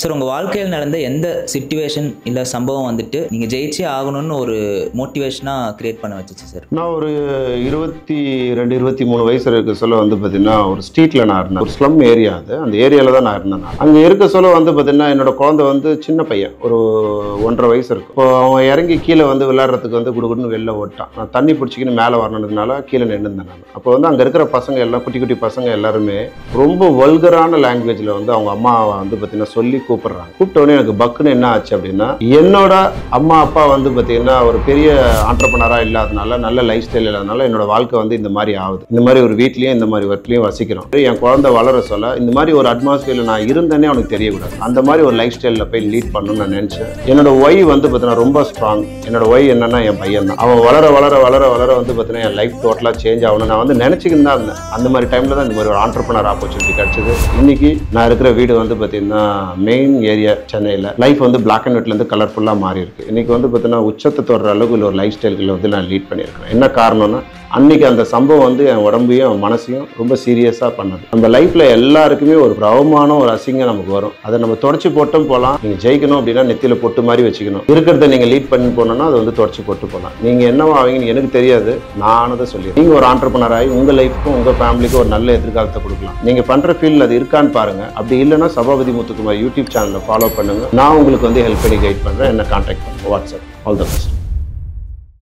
Sir உங்கள் வாழ்க்கையில் நடந்த எந்த சுச்சுவேஷன் இல்லை சம்பவம் வந்துட்டு நீங்கள் ஜெயிச்சே ஆகணும்னு ஒரு மோட்டிவேஷனாக கிரியேட் பண்ண வச்சுச்சு சார் நான் ஒரு இருபத்தி ரெண்டு இருபத்தி மூணு வயசு இருக்க சொல்ல வந்து பார்த்தீங்கன்னா ஒரு ஸ்ட்ரீட்டில் நான் இருந்தேன். ஒரு ஸ்லம் ஏரியா அது. அந்த ஏரியாவில் தான் நான் இருந்தேன் அங்கே இருக்க சொல்ல வந்து பார்த்தீங்கன்னா என்னோட குழந்தை வந்து சின்ன பையன். ஒரு ஒன்றரை வயசு இருக்கும். இப்போ அவன் இறங்கி கீழே வந்து விளையாடுறதுக்கு வந்து குடுகுடுன்னு வெளில ஓட்டான். நான் தண்ணி பிடிச்சிக்கின்னு மேலே வரணுன்றதுனால கீழே நின்றுந்தேன் நான். அப்போ வந்து அங்கே இருக்கிற பசங்க எல்லாம் குட்டி குட்டி பசங்க எல்லாருமே ரொம்ப வல்கரான லாங்குவேஜில் வந்து அவங்க அம்மாவை வந்து பார்த்தீங்கன்னா சொல்லி கூப்பிடுறாங்க. கூப்பிட்டோடனே எனக்கு பக்குன்னு என்ன ஆச்சு அப்படின்னா என்னோட அம்மா அப்பா வந்து பார்த்தீங்கன்னா ஒரு பெரிய ஆண்டர்பனராக இல்லாதனால நல்ல லைஃப் ஸ்டைல் இல்லாதனால என்னோட வாழ்க்கை வந்து இந்த மாதிரி ஆகுது. இந்த மாதிரி ஒரு வீட்லேயும் இந்த மாதிரி ஒர்க்லேயும் வசிக்கிறோம். என் குழந்தை வளர சொல்ல இந்த மாதிரி ஒரு அட்மாஸ்பியரில் நான் இருந்தேனே அவனுக்கு தெரியக்கூடாது. அந்த மாதிரி ஒரு லைஃப் ஸ்டைலில் போய் லீட் பண்ணணும்னு நான் நினச்சேன். என்னோட ஒய் வந்து பார்த்தீங்கன்னா ரொம்ப ஸ்ட்ராங் என்னோட ஒய் என்னன்னா என் பையன் தான். அவன் வளர வளர வளர வளர வந்து பார்த்தீங்கன்னா என் லைஃப் டோட்டலாக சேஞ்ச் ஆகணும் நான் வந்து நினச்சிக்கிட்டு தான் இருந்தேன். அந்த மாதிரி டைமில் தான் இந்த மாதிரி ஒரு ஆண்டர்பனர் ஆப்பர்ச்சுனிட்டி கிடச்சிது. இன்னைக்கு நான் இருக்கிற வீடு வந்து பார்த்தீங்கன்னா மெயின் ஏரியா சென்னையில். லைஃப் வந்து பிளாக் அண்ட் ஒயிட்லேருந்து கலர்ஃபுல்லாக மாறி இருக்கு இன்னைக்கு வந்து பார்த்தீங்கன்னா உச்சத்தை தொடர அளவுக்கு ஒரு லைஃப் ஸ்டைல்களை வந்து நான் லீட் பண்ணியிருக்கிறேன். என்ன காரணம்னா அன்னைக்கு அந்த சம்பவம் வந்து என் உடம்பையும் மனசையும் ரொம்ப சீரியஸாக பண்ணது. நம்ம லைஃப்பில் எல்லாருக்குமே ஒரு அவமானம் ஒரு அசிங்கம் நமக்கு வரும். அதை நம்ம தொடச்சி போட்டும் போகலாம் நீங்கள் ஜெயிக்கணும் அப்படின்னா நெத்தியில் பொட்டு மாதிரி வச்சுக்கணும். இருக்கிறத நீங்கள் லீட் பண்ணி போனோம்னா அதை வந்து தொடச்சி போட்டு போகலாம் நீங்கள் என்னவா ஆவீங்கன்னு எனக்கு தெரியாது. நானதை சொல்லி நீங்கள் ஒரு ஆண்டர்பனர் ஆகி உங்கள் லைஃப்க்கும் உங்கள் ஃபேமிலிக்கும் ஒரு நல்ல எதிர்காலத்தை கொடுக்கலாம். நீங்கள் பண்ணுற ஃபீல்டில் அது இருக்கான்னு பாருங்கள் அப்படி இல்லைன்னா சபாபதி முத்துக்குமார் யூடியூப் சேனலை ஃபாலோ பண்ணுங்கள் நான் உங்களுக்கு வந்து ஹெல்ப் பண்ணி கைட் பண்ணுறேன் என்ன கான்டாக்ட் பண்ணுங்கள் வாட்ஸ்அப் ஆல் த பெஸ்ட்